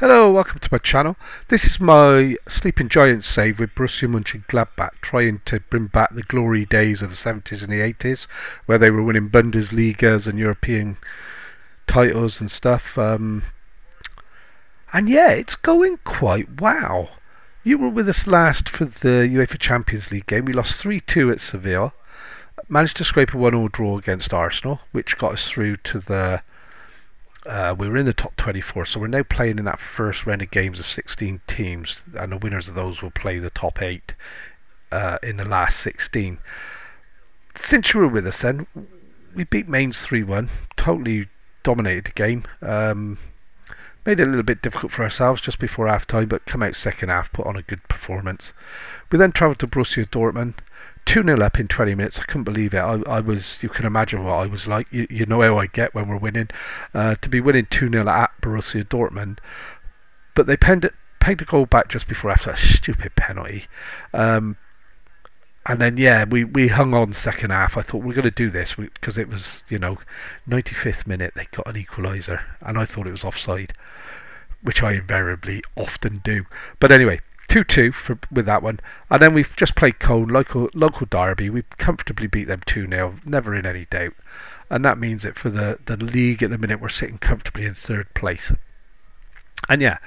Hello, welcome to my channel. This is my Sleeping Giants save with Borussia Mönchengladbach, trying to bring back the glory days of the 70s and the 80s, where they were winning Bundesligas and European titles and stuff. Um, and yeah, it's going quite wow. You were with us last for the UEFA Champions League game. We lost 3-2 at Seville. Managed to scrape a 1-0 draw against Arsenal, which got us through to the uh, we were in the top 24, so we're now playing in that first round of games of 16 teams, and the winners of those will play the top eight uh, in the last 16. Since you were with us, then we beat Mainz 3-1, totally dominated the game. Um, made it a little bit difficult for ourselves just before half time, but come out second half, put on a good performance. We then travelled to Borussia Dortmund, 2 0 up in 20 minutes. I couldn't believe it. I, I, was, you can imagine what I was like. You, you know how I get when we're winning. Uh, to be winning 2 0 at Borussia Dortmund. But they pegged, it, pegged a goal back just before after a stupid penalty. Um, and then, yeah, we, we hung on second half. I thought we're going to do this because it was, you know, 95th minute they got an equaliser. And I thought it was offside, which I invariably often do. But anyway, 2-2 for, with that one. And then we've just played Cologne, local, local derby. We comfortably beat them 2-0, never in any doubt. And that means that for the, the league at the minute, we're sitting comfortably in third place. And yeah,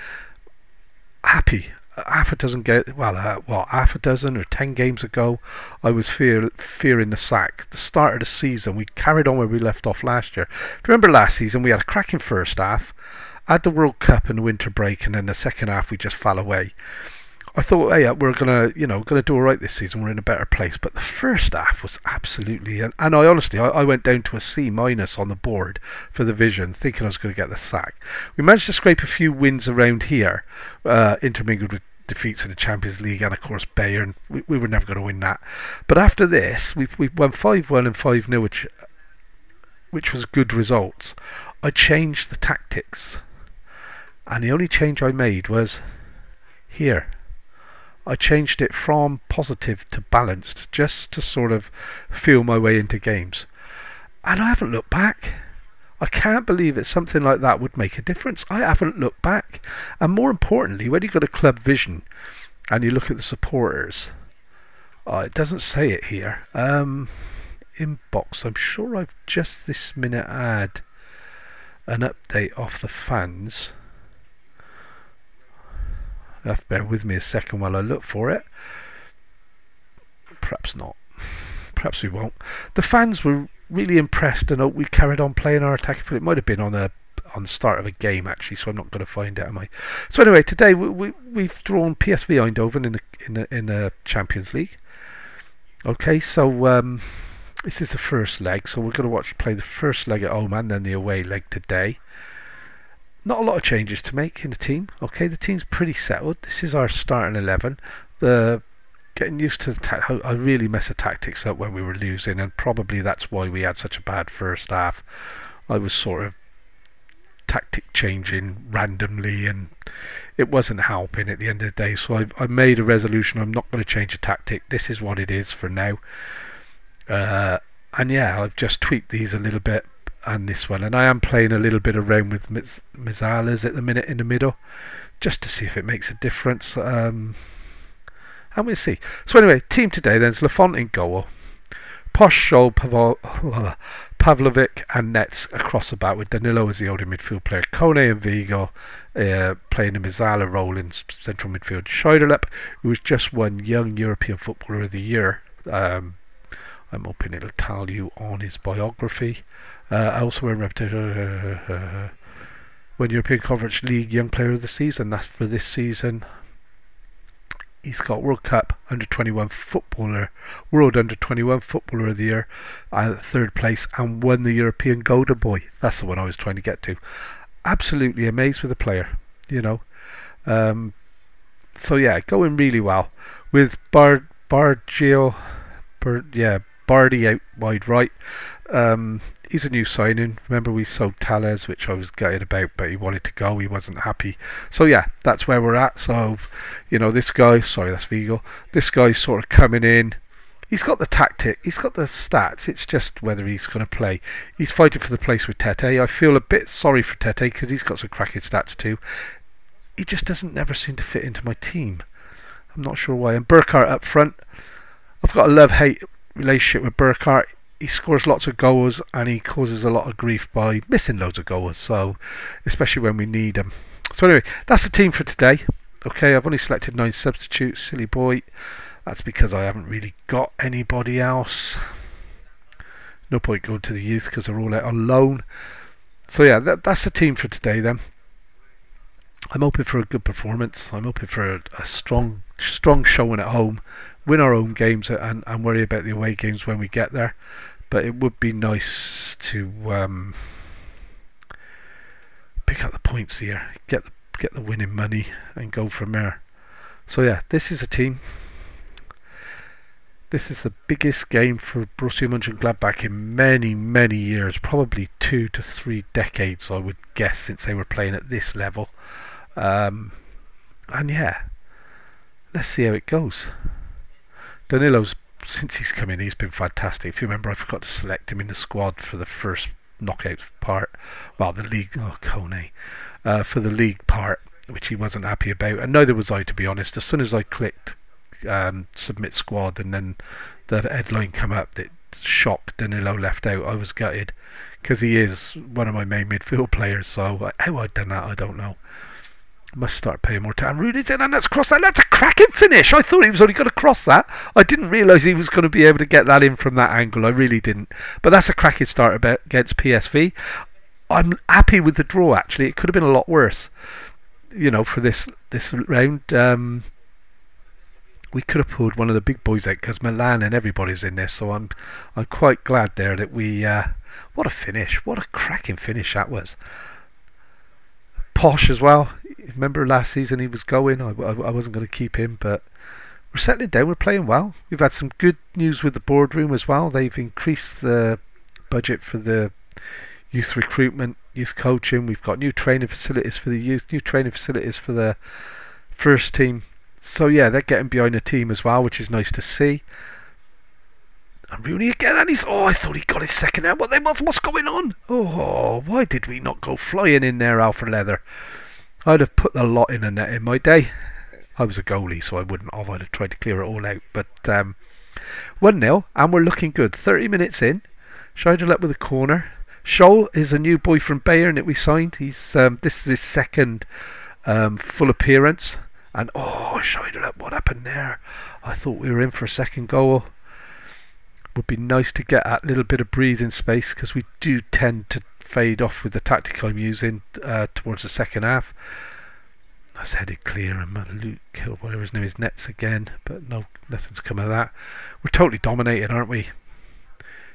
happy. Half a dozen get well, uh, half a dozen or ten games ago, I was fear, fearing the sack. The start of the season, we carried on where we left off last year. remember last season, we had a cracking first half, had the World Cup and the winter break, and then the second half we just fell away. I thought, hey, uh, we're gonna, you know, gonna do all right this season. We're in a better place. But the first half was absolutely, and, and I honestly, I, I, went down to a C minus on the board for the vision, thinking I was going to get the sack. We managed to scrape a few wins around here, uh, intermingled with defeats in the Champions League and of course Bayern. We, we were never going to win that. But after this, we we won five one and five 0 which which was good results. I changed the tactics, and the only change I made was here I changed it from positive to balanced just to sort of feel my way into games. And I haven't looked back. I can't believe that something like that would make a difference. I haven't looked back. And more importantly, when you've got a club vision and you look at the supporters, oh, it doesn't say it here. Um, inbox, I'm sure I've just this minute had an update off the fans have bear with me a second while I look for it. Perhaps not. Perhaps we won't. The fans were really impressed and we carried on playing our attacking. It might have been on a on the start of a game actually, so I'm not going to find out. Am I? So anyway, today we, we have drawn PSV Eindhoven in the in the in the Champions League. Okay, so um, this is the first leg, so we're going to watch play the first leg at home and then the away leg today. Not a lot of changes to make in the team. Okay, the team's pretty settled. This is our starting 11. The getting used to I really mess the tactics up when we were losing, and probably that's why we had such a bad first half. I was sort of tactic changing randomly, and it wasn't helping at the end of the day. So I, I made a resolution. I'm not going to change a tactic. This is what it is for now. Uh, and yeah, I've just tweaked these a little bit and this one. And I am playing a little bit around with Mezzalas at the minute in the middle, just to see if it makes a difference. Um, and we'll see. So anyway, team today then is Lafont in goal. Posh, Pavlovic and Netz across the back with Danilo as the older midfield player. Kone and Vigo uh, playing the Mezzala role in central midfield. Schneiderlip, who was just won Young European Footballer of the Year. Um, I'm hoping it'll tell you on his biography. Uh, elsewhere, reputation. Uh, when European Conference League Young Player of the Season. That's for this season. He's got World Cup Under 21 Footballer, World Under 21 Footballer of the Year, uh, third place, and won the European Golden Boy. That's the one I was trying to get to. Absolutely amazed with the player, you know. Um, so yeah, going really well with Bard Bargio, Bard, yeah, Bardi out wide right. Um, he's a new signing. Remember we sold Tales, which I was gutted about, but he wanted to go. He wasn't happy. So yeah, that's where we're at. So, you know, this guy, sorry, that's Vigo. This guy's sort of coming in. He's got the tactic. He's got the stats. It's just whether he's going to play. He's fighting for the place with Tete. I feel a bit sorry for Tete because he's got some cracking stats too. he just doesn't never seem to fit into my team. I'm not sure why. And Burkardt up front, I've got a love-hate relationship with Burkardt. He scores lots of goals and he causes a lot of grief by missing loads of goals. So, especially when we need them. So anyway, that's the team for today. Okay, I've only selected nine substitutes. Silly boy. That's because I haven't really got anybody else. No point going to the youth because they're all out on loan. So yeah, that, that's the team for today then. I'm hoping for a good performance. I'm hoping for a, a strong, strong showing at home, win our own games, and, and worry about the away games when we get there. But it would be nice to um, pick up the points here, get the, get the winning money, and go from there. So yeah, this is a team. This is the biggest game for Borussia Mönchengladbach in many, many years, probably two to three decades, I would guess, since they were playing at this level. Um, and yeah, let's see how it goes. Danilo's, since he's come in, he's been fantastic. If you remember, I forgot to select him in the squad for the first knockout part, well, the league, oh, Kone, uh, for the league part, which he wasn't happy about, and neither was I, to be honest. As soon as I clicked um, submit squad, and then the headline come up that shocked Danilo left out. I was gutted because he is one of my main midfield players. So how I'd done that, I don't know. Must start paying more time. Rooney's in and that's cross that. That's a cracking finish. I thought he was only going to cross that. I didn't realise he was going to be able to get that in from that angle. I really didn't. But that's a cracking start against PSV. I'm happy with the draw. Actually, it could have been a lot worse. You know, for this this round. Um, we could have pulled one of the big boys out because Milan and everybody's in this. So I'm I'm quite glad there that we. Uh, what a finish! What a cracking finish that was. Posh as well. Remember last season he was going. I, I, I wasn't going to keep him, but we're settling down. We're playing well. We've had some good news with the boardroom as well. They've increased the budget for the youth recruitment, youth coaching. We've got new training facilities for the youth, new training facilities for the first team so yeah, they're getting behind the team as well, which is nice to see. And Rooney again, and he's oh, I thought he got his second out. What then? What's going on? Oh, why did we not go flying in there, Alfred Leather? I'd have put a lot in a net in my day. I was a goalie, so I wouldn't have. I'd have tried to clear it all out. But um, 1 0, and we're looking good. 30 minutes in. Scheidel up with a corner. Scholl is a new boy from Bayern that we signed. He's um, This is his second um, full appearance. And oh, up what happened there. I thought we were in for a second goal. Would be nice to get that little bit of breathing space because we do tend to fade off with the tactic I'm using uh, towards the second half. That's headed clear and Luke whatever his name is Netz again, but no, nothing's come of that. We're totally dominated, aren't we?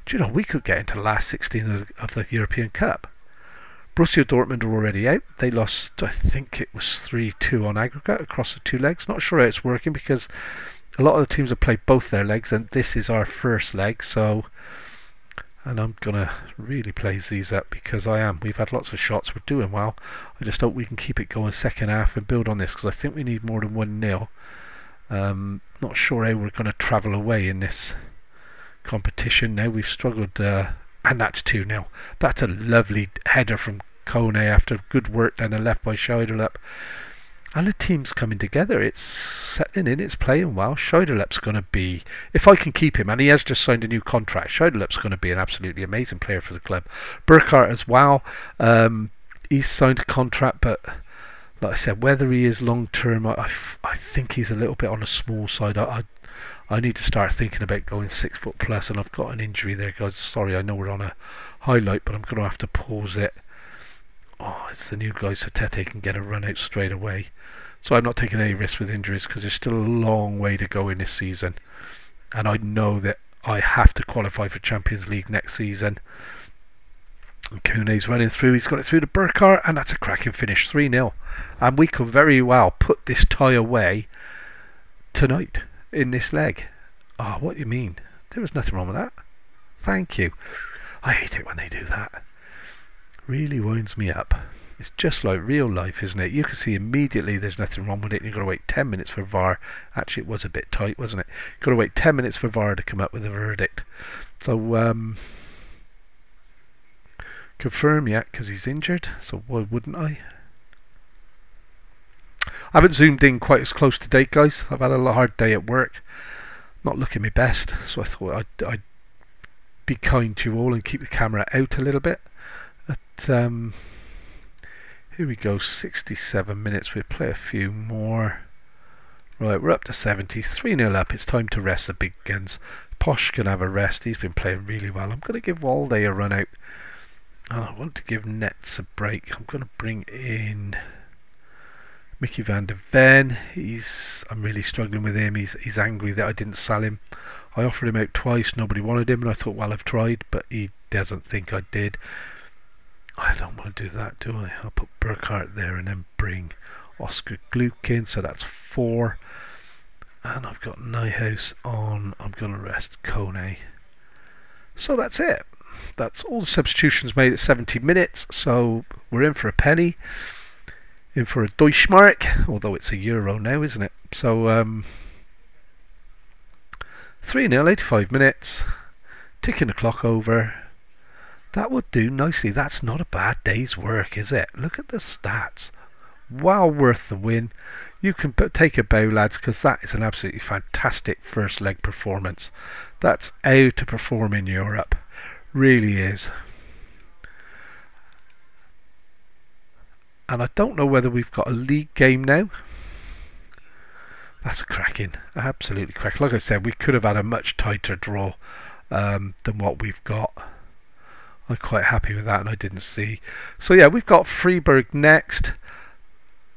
Do you know we could get into the last 16 of, of the European Cup? Borussia Dortmund are already out. They lost, I think it was 3-2 on aggregate across the two legs. Not sure how it's working because a lot of the teams have played both their legs and this is our first leg. So, and I'm going to really plays these up because I am. We've had lots of shots. We're doing well. I just hope we can keep it going second half and build on this because I think we need more than 1-0. Um, not sure how we're going to travel away in this competition now. We've struggled uh, and that's 2 0. That's a lovely header from Kone after good work down the left by Scheidelup. And the team's coming together. It's settling in. It's playing well. Scheidelup's going to be, if I can keep him, and he has just signed a new contract, Scheidelup's going to be an absolutely amazing player for the club. Burkardt as well. Um, he's signed a contract, but like I said, whether he is long term, I, I, think he's a little bit on the small side. I, I need to start thinking about going six foot plus, and I've got an injury there, guys. Sorry, I know we're on a highlight, but I'm going to have to pause it. Oh, it's the new guy, so Tete can get a run out straight away. So I'm not taking any risks with injuries because there's still a long way to go in this season. And I know that I have to qualify for Champions League next season. And Kone's running through, he's got it through to Burkardt, and that's a cracking finish 3 0. And we could very well put this tie away tonight in this leg. Oh, what do you mean? There was nothing wrong with that. Thank you. I hate it when they do that. Really winds me up. It's just like real life, isn't it? You can see immediately there's nothing wrong with it. You've got to wait 10 minutes for VAR. Actually, it was a bit tight, wasn't it? You've got to wait 10 minutes for VAR to come up with a verdict. So, um, confirm yet, because he's injured. So why wouldn't I? I haven't zoomed in quite as close to date, guys. I've had a hard day at work. Not looking my best, so I thought I'd, I'd be kind to you all and keep the camera out a little bit. But, um, here we go, 67 minutes. We'll play a few more. Right, we're up to 70. 3 0 up. It's time to rest the big guns. Posh can have a rest. He's been playing really well. I'm going to give Walde a run out. And I want to give Netz a break. I'm going to bring in Micky van de Ven. He's I'm really struggling with him. He's he's angry that I didn't sell him. I offered him out twice. Nobody wanted him, and I thought, well, I've tried, but he doesn't think I did. I don't want to do that, do I? I'll put Burkardt there and then bring Oscar Gluck in, so that's four. And I've got Neuhaus on. I'm going to rest Kone. So that's it. That's all the substitutions made at 70 minutes, so we're in for a penny. In for a Deutschmark, although it's a euro now, isn't it? So, um, 3 0, 85 minutes. Ticking the clock over. That would do nicely. That's not a bad day's work, is it? Look at the stats. Well worth the win. You can take a bow, lads, because that is an absolutely fantastic first leg performance. That's how to perform in Europe. Really is. And I don't know whether we've got a league game now. That's cracking. Absolutely cracking. Like I said, we could have had a much tighter draw um, than what we've got. I'm quite happy with that and I didn't see. So yeah, we've got Freiburg next.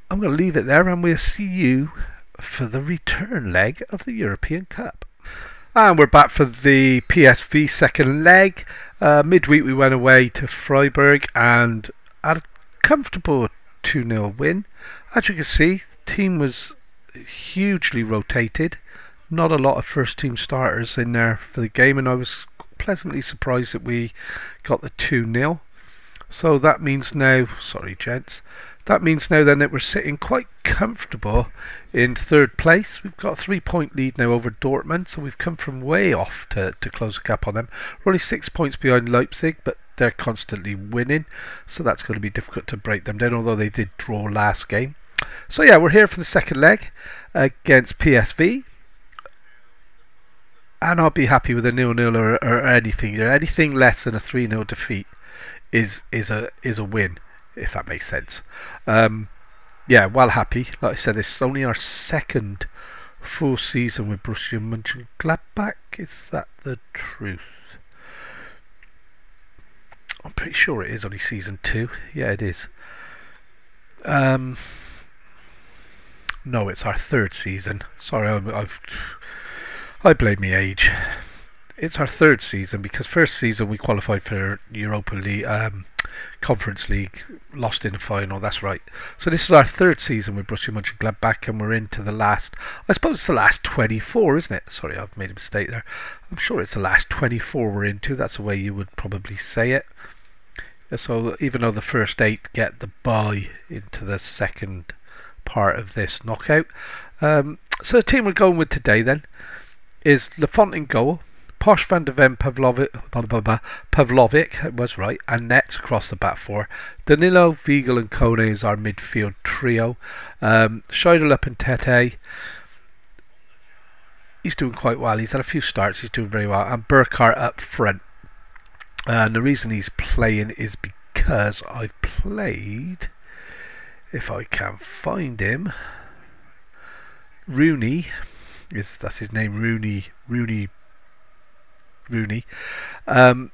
I'm going to leave it there and we'll see you for the return leg of the European Cup. And we're back for the PSV second leg. Uh, midweek we went away to Freiburg and had a comfortable 2-0 win. As you can see, the team was hugely rotated. Not a lot of first team starters in there for the game and I was pleasantly surprised that we got the 2 0. So that means now, sorry, gents, that means now then that we're sitting quite comfortable in third place. We've got a three point lead now over Dortmund, so we've come from way off to, to close the gap on them. We're only six points behind Leipzig, but they're constantly winning, so that's going to be difficult to break them down, although they did draw last game. So yeah, we're here for the second leg against PSV and I'll be happy with a nil nil or, or anything. Anything less than a three 0 defeat is is a is a win, if that makes sense. Um, yeah, well happy. Like I said, this is only our second full season with Borussia Mönchengladbach. Is that the truth? I'm pretty sure it is only season two. Yeah, it is. Um, no, it's our third season. Sorry, I've, I've I blame my age. It's our third season because first season we qualified for Europa League, um, Conference League, lost in the final. That's right. So this is our third season with Borussia Mönchengladbach, and we're into the last. I suppose it's the last 24, isn't it? Sorry, I've made a mistake there. I'm sure it's the last 24 we're into. That's the way you would probably say it. So even though the first eight get the bye into the second part of this knockout, um, so the team we're going with today then is Lafont in goal, Posh van de Ven Pavlovic, was right, and Netz across the back four. Danilo, Weigl, and Kone is our midfield trio. Um, Scheidel and Tete. He's doing quite well. He's had a few starts. He's doing very well. And Burkardt up front. And the reason he's playing is because I've played, if I can find him, Rooney is that's his name, Rooney, Rooney, Rooney, um,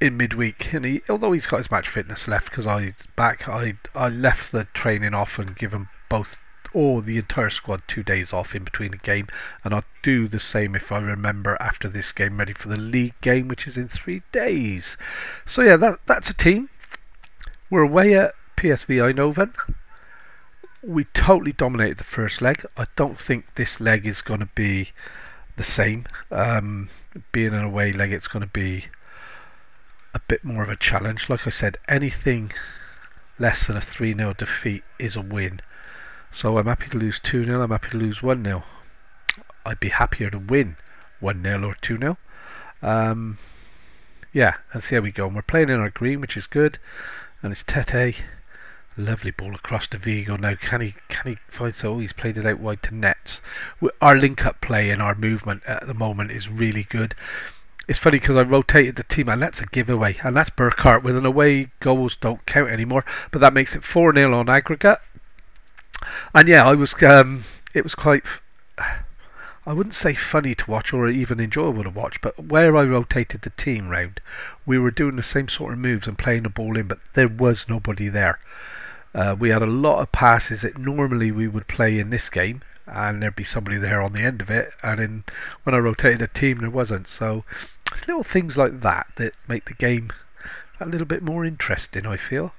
in midweek. And he, although he's got his match fitness left, because I back, I I left the training off and given both or the entire squad two days off in between the game, and I'll do the same if I remember after this game, ready for the league game, which is in three days. So yeah, that that's a team. We're away at PSV Eindhoven we totally dominated the first leg. I don't think this leg is going to be the same. Um, being an away leg, it's going to be a bit more of a challenge. Like I said, anything less than a 3 0 defeat is a win. So I'm happy to lose 2 0, I'm happy to lose 1 0. I'd be happier to win 1 0 or 2 0. Um, yeah, and see how we go. And we're playing in our green, which is good. And it's Tete Lovely ball across to Vigo now. Can he can he find so oh, he's played it out wide to Netz. Our link up play and our movement at the moment is really good. It's funny because I rotated the team and that's a giveaway and that's Burkardt with an away goals don't count anymore but that makes it 4-0 on aggregate and yeah I was um, it was quite I wouldn't say funny to watch or even enjoyable to watch, but where I rotated the team round, we were doing the same sort of moves and playing the ball in, but there was nobody there. Uh, we had a lot of passes that normally we would play in this game, and there'd be somebody there on the end of it. And in when I rotated the team, there wasn't. So it's little things like that that make the game a little bit more interesting. I feel.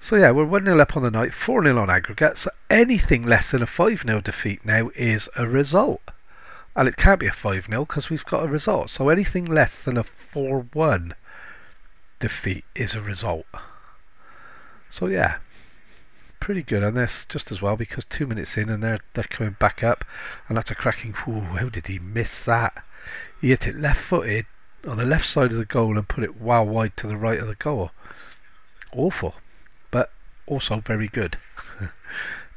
So yeah, we're 1 0 up on the night, 4 0 on aggregate. So anything less than a 5 0 defeat now is a result. And it can't be a 5 0 because we've got a result. So anything less than a 4 1 defeat is a result. So yeah, pretty good on this just as well because two minutes in and they're they're coming back up and that's a cracking how did he miss that? He hit it left footed on the left side of the goal and put it wow wide to the right of the goal. Awful but also very good.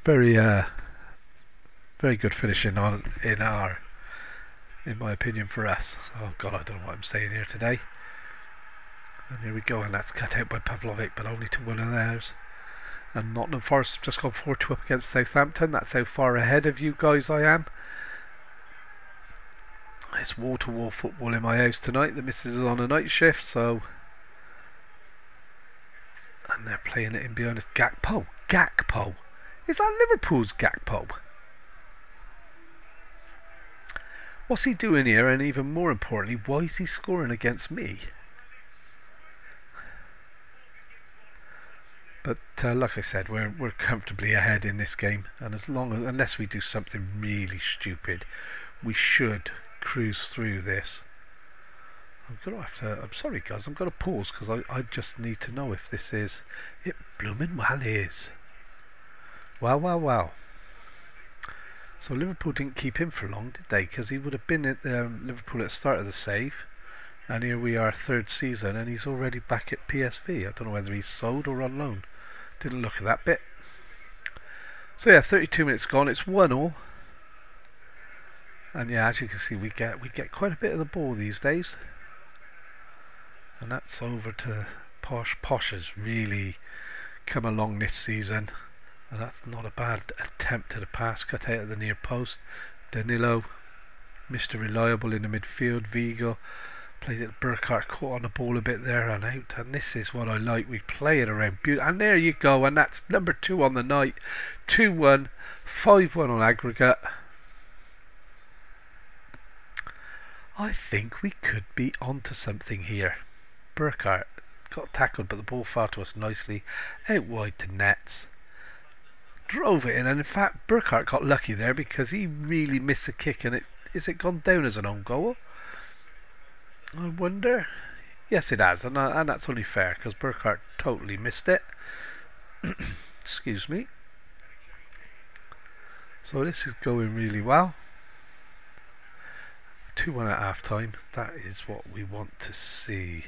Very uh very good finishing on in our in my opinion for us. Oh god I don't know what I'm saying here today. And here we go and that's cut out by Pavlovic but only to one of theirs and Nottingham Forest have just gone 4-2 up against Southampton. That's how far ahead of you guys I am. It's wall-to-wall -wall football in my house tonight. The missus is on a night shift, so... And they're playing it in behind us. Gakpo. Gakpo. Is that Liverpool's Gakpo? What's he doing here? And even more importantly, why is he scoring against me? But uh, like I said, we're we're comfortably ahead in this game, and as long as unless we do something really stupid, we should cruise through this. I'm gonna have to. I'm sorry, guys. I'm gonna pause because I I just need to know if this is it. Blooming well is. Wow, wow, wow. So Liverpool didn't keep him for long, did they? Because he would have been at um, Liverpool at the start of the save. And here we are, third season, and he's already back at PSV. I don't know whether he's sold or on loan. Didn't look at that bit. So yeah, 32 minutes gone. It's one all. And yeah, as you can see, we get we get quite a bit of the ball these days. And that's over to Posh. Posh has really come along this season. And that's not a bad attempt to the pass. Cut out of the near post. Danilo, Mr. Reliable in the midfield. Vigo Plays it Burkardt caught on the ball a bit there and out. And this is what I like. We play it around. And there you go. And that's number two on the night. 2 1, 5 1 on aggregate. I think we could be onto something here. Burkardt got tackled, but the ball fell to us nicely out wide to Netz. Drove it in, and in fact, Burkardt got lucky there because he really missed a kick, and it is it gone down as an own goal? I wonder. Yes, it has, and, uh, and that's only fair because Burkardt totally missed it. Excuse me. So this is going really well. 2 1 at half time. That is what we want to see.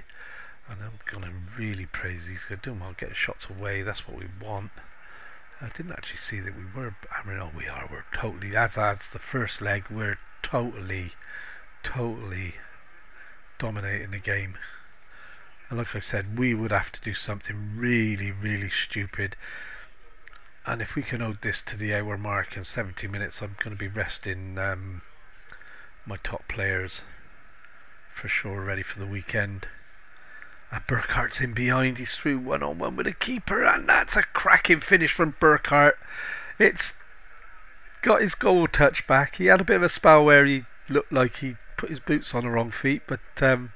And I'm going to really praise these guys. Doing well, get shots away. That's what we want. I didn't actually see that we were. I mean, oh, we are. We're totally. As as the first leg, we're totally, totally dominating the game. And like I said, we would have to do something really, really stupid. And if we can hold this to the hour mark in 70 minutes, I'm going to be resting um, my top players for sure, ready for the weekend. And Burkardt's in behind. He's through one on one with a keeper, and that's a cracking finish from Burkardt. It's got his goal touch back. He had a bit of a spell where he looked like he put his boots on the wrong feet, but um,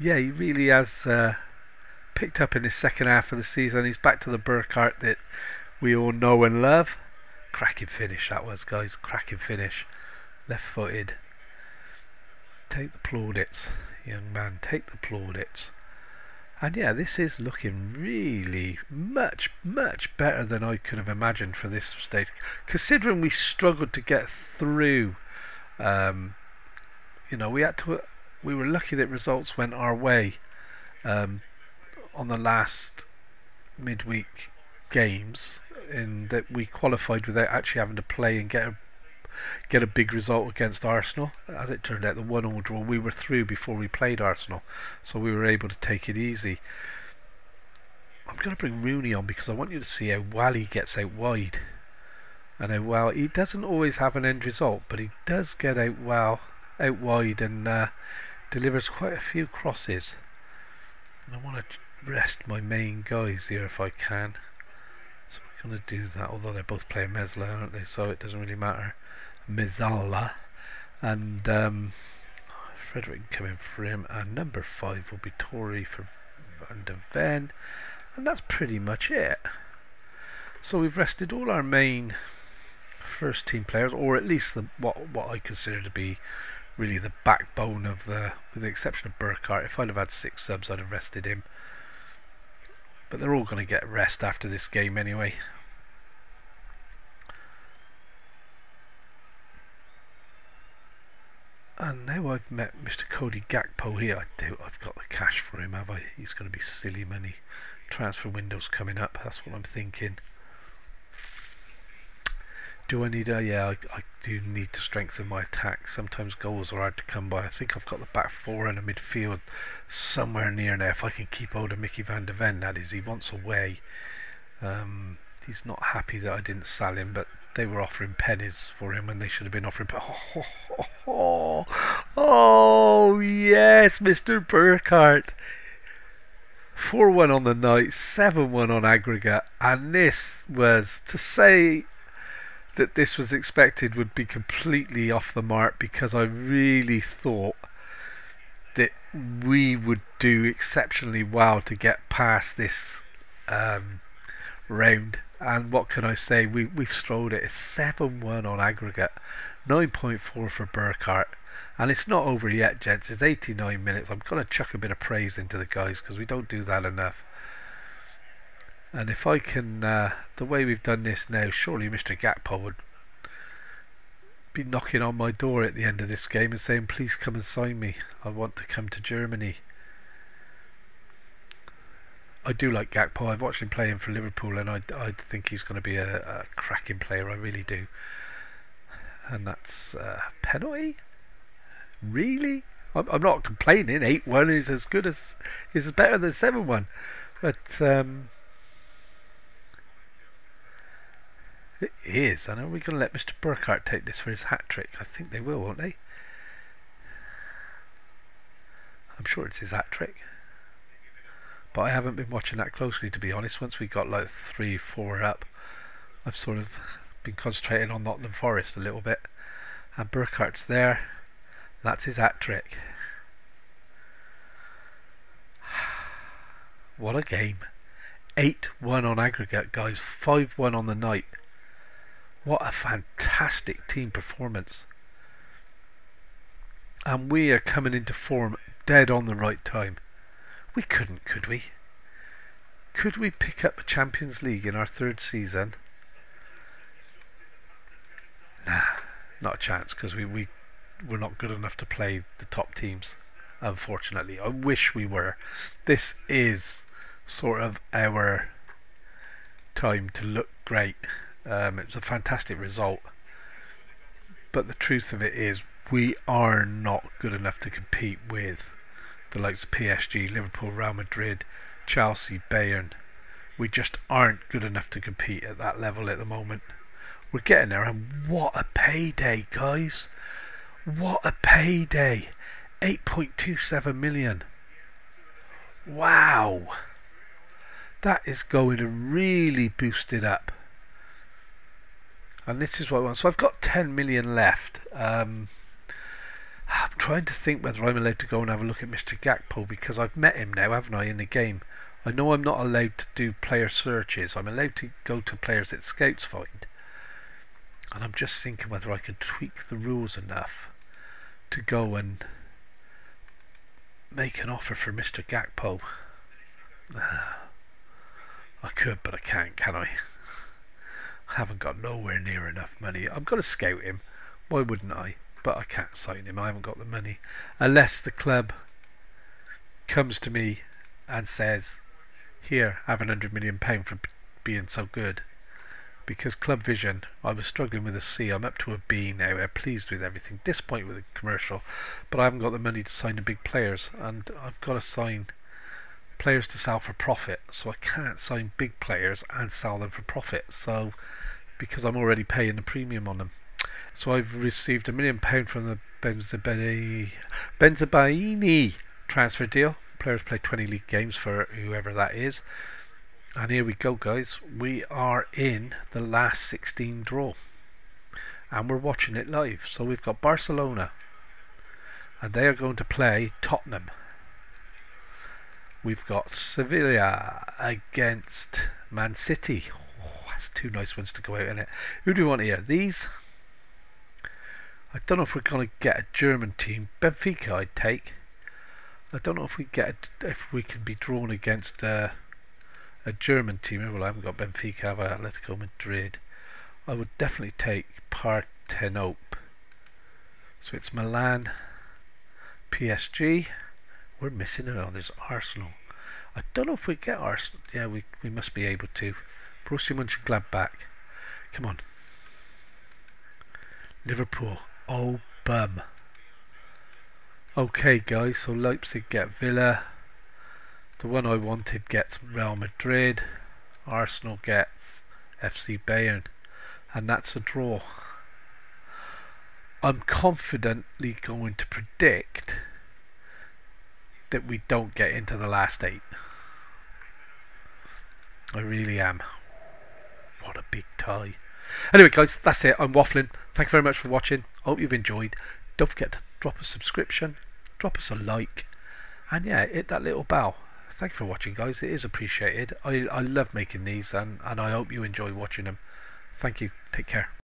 yeah, he really has uh, picked up in his second half of the season. He's back to the Burkardt that we all know and love. Cracking finish that was, guys. Cracking finish. Left footed. Take the plaudits, young man. Take the plaudits. And yeah, this is looking really much, much better than I could have imagined for this stage. Considering we struggled to get through um, you know, we had to. We were lucky that results went our way um, on the last midweek games in that we qualified without actually having to play and get a get a big result against Arsenal. As it turned out, the one all draw we were through before we played Arsenal, so we were able to take it easy. I'm going to bring Rooney on because I want you to see how well he gets out wide. And how well he doesn't always have an end result, but he does get out well, out wide, and uh, delivers quite a few crosses. And I want to rest my main guys here if I can. So we're going to do that, although they're both playing Mesla, aren't they? So it doesn't really matter. Mezzala. And um, Frederick coming for him. And number five will be Tory for Van Ven. And that's pretty much it. So we've rested all our main first team players, or at least the, what what I consider to be really the backbone of the, with the exception of Burkardt. If I'd have had six subs, I'd have rested him. But they're all going to get rest after this game anyway. And now I've met Mr. Cody Gakpo here. I doubt I've got the cash for him, have I? He's going to be silly money. Transfer windows coming up. That's what I'm thinking. Do I need a... Yeah, I, I, do need to strengthen my attack. Sometimes goals are hard to come by. I think I've got the back four and a midfield somewhere near now. If I can keep hold of Micky van de Ven, that is. He wants away. Um, he's not happy that I didn't sell him, but they were offering pennies for him when they should have been offering... Oh, oh, oh, oh yes, Mr. Burkardt. 4-1 on the night, 7-1 on aggregate, and this was, to say that this was expected would be completely off the mark because I really thought that we would do exceptionally well to get past this um, round. And what can I say? We, we've strolled it. It's 7 1 on aggregate, 9.4 for Burkardt. And it's not over yet, gents. It's 89 minutes. I'm going to chuck a bit of praise into the guys because we don't do that enough. And if I can, uh, the way we've done this now, surely Mr. Gakpo would be knocking on my door at the end of this game and saying, please come and sign me. I want to come to Germany. I do like Gakpo. I've watched him playing for Liverpool and I, I think he's going to be a, a cracking player. I really do. And that's uh, penalty? Really? I'm, I'm not complaining. 8-1 is as good as is better than 7-1. But um, It is. And are we going to let Mr. Burkardt take this for his hat trick? I think they will, won't they? I'm sure it's his hat trick. But I haven't been watching that closely, to be honest. Once we got like three, four up, I've sort of been concentrating on Nottingham Forest a little bit. And Burkardt's there. That's his hat trick. What a game. 8-1 on aggregate, guys. 5-1 on the night. What a fantastic team performance. And we are coming into form dead on the right time. We couldn't, could we? Could we pick up a Champions League in our third season? Nah, not a chance because we, we we're not good enough to play the top teams. Unfortunately, I wish we were. This is sort of our time to look great. Um, a fantastic result. But the truth of it is, we are not good enough to compete with the likes of PSG, Liverpool, Real Madrid, Chelsea, Bayern. We just aren't good enough to compete at that level at the moment. We're getting there, and what a payday, guys! What a payday! 8.27 million. Wow! That is going to really boost it up and this is what I want. So I've got 10 million left. Um, I'm trying to think whether I'm allowed to go and have a look at Mr. Gakpo because I've met him now, haven't I, in the game. I know I'm not allowed to do player searches. I'm allowed to go to players that scouts find. And I'm just thinking whether I can tweak the rules enough to go and make an offer for Mr. Gakpo. I could, but I can't, can I? Haven't got nowhere near enough money. I'm going to scout him. Why wouldn't I? But I can't sign him. I haven't got the money. Unless the club comes to me and says, here have an hundred million pound for being so good. Because Club Vision, I was struggling with a C. I'm up to a B now. I'm pleased with everything. Disappointed with the commercial, but I haven't got the money to sign the big players, and I've got to sign players to sell for profit. So I can't sign big players and sell them for profit. So because I'm already paying a premium on them. So I've received a million pound from the Bensebaini transfer deal. Players play 20 league games for whoever that is. And here we go, guys. We are in the last 16 draw. And we're watching it live. So we've got Barcelona. And they are going to play Tottenham. We've got Sevilla against Man City. That's two nice ones to go out in it. Who do we want here? These I don't know if we're going to get a German team. Benfica, I'd take. I don't know if we get if we can be drawn against uh, a German team. Well, I haven't got Benfica, have Atletico Madrid. I would definitely take Partenope. So it's Milan, PSG. We're missing it. Oh, there's Arsenal. I don't know if we get Arsenal. Yeah, we we must be able to. Borussia Mönchengladbach. Come on. Liverpool. Oh, bum. Okay, guys, so Leipzig get Villa. The one I wanted gets Real Madrid. Arsenal gets FC Bayern. And that's a draw. I'm confidently going to predict that we don't get into the last eight. I really am. What a big tie. Anyway, guys, that's it. I'm waffling. Thank you very much for watching. I hope you've enjoyed. Don't forget to drop a subscription, drop us a like, and yeah, hit that little bell. Thank you for watching, guys. It is appreciated. I, I love making these, and, and I hope you enjoy watching them. Thank you. Take care.